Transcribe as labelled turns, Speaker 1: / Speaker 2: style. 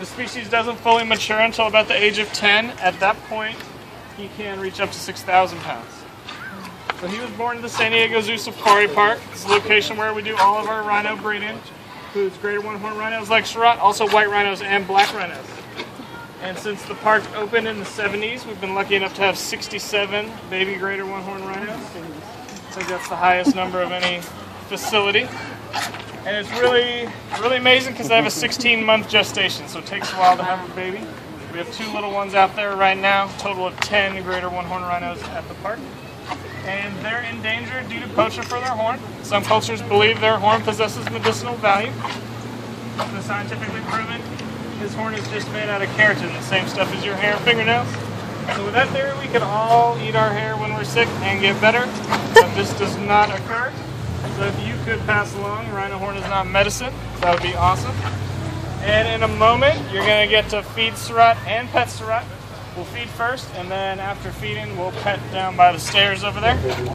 Speaker 1: The species doesn't fully mature until about the age of 10. At that point, he can reach up to 6,000 pounds. So he was born in the San Diego Zoo Safari Park. It's the location where we do all of our rhino breeding. Includes greater one-horn rhinos like Surratt, also white rhinos and black rhinos. And since the park opened in the 70s, we've been lucky enough to have 67 baby greater one-horn rhinos. I think that's the highest number of any facility. And it's really, really amazing because they have a 16-month gestation, so it takes a while to have a baby. We have two little ones out there right now, total of 10 greater one-horn rhinos at the park. And they're endangered due to poaching for their horn. Some cultures believe their horn possesses medicinal value. The scientifically proven, his horn is just made out of keratin, the same stuff as your hair and fingernails. So with that theory, we can all eat our hair when we're sick and get better, but this does not occur. So if you could pass along, rhino horn is not medicine, that would be awesome. And in a moment, you're gonna get to feed Surratt and pet Surratt. We'll feed first, and then after feeding, we'll pet down by the stairs over there.